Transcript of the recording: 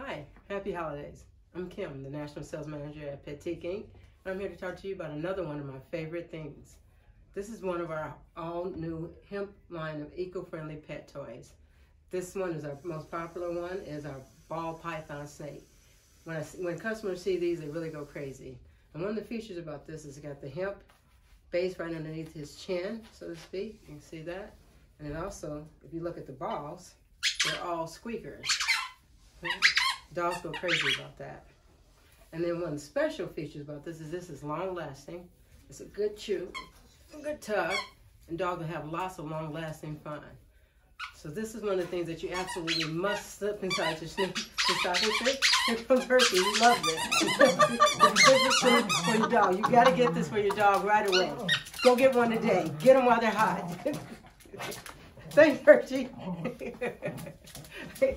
Hi, happy holidays. I'm Kim, the National Sales Manager at Petique Inc. And I'm here to talk to you about another one of my favorite things. This is one of our all new hemp line of eco-friendly pet toys. This one is our most popular one, is our ball python snake. When, I, when customers see these, they really go crazy. And one of the features about this is it got the hemp base right underneath his chin, so to speak. You can see that. And then also, if you look at the balls, they're all squeakers. Dogs go crazy about that. And then one special features about this is this is long lasting. It's a good chew, a good tug, and dogs will have lots of long lasting fun. So this is one of the things that you absolutely must slip inside your sneak your stocking fit. Here comes Hershey. You love this. for your dog. You got to get this for your dog right away. Go get one today. Get them while they're hot. Thanks, Hershey.